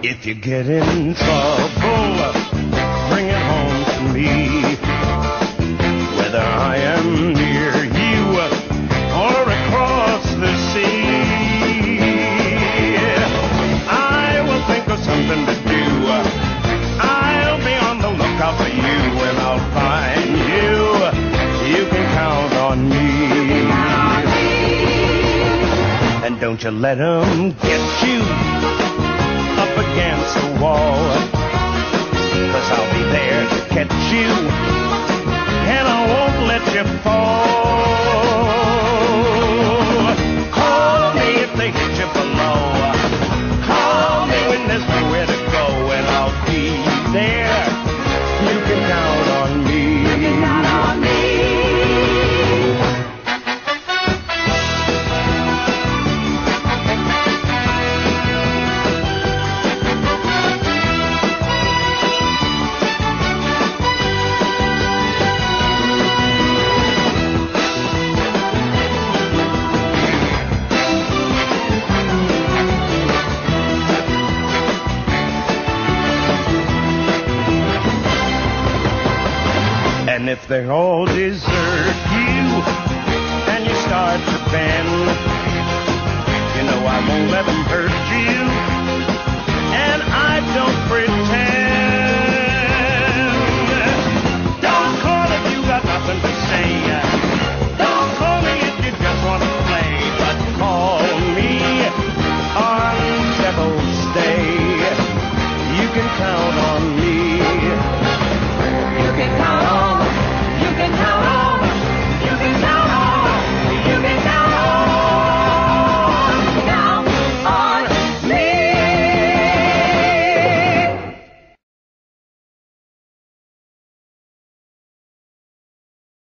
If you get in trouble, bring it home to me. Whether I am near you or across the sea, I will think of something to do. I'll be on the lookout for you and I'll find you. You can count on me. And don't you let 'em get you against the wall. If they all desert you and you start to bend, you know I won't let them hurt you. And I don't pretend. Don't call if you got nothing to say. Don't call me if you just want to play. But call me on Devil's Day. You can count on me.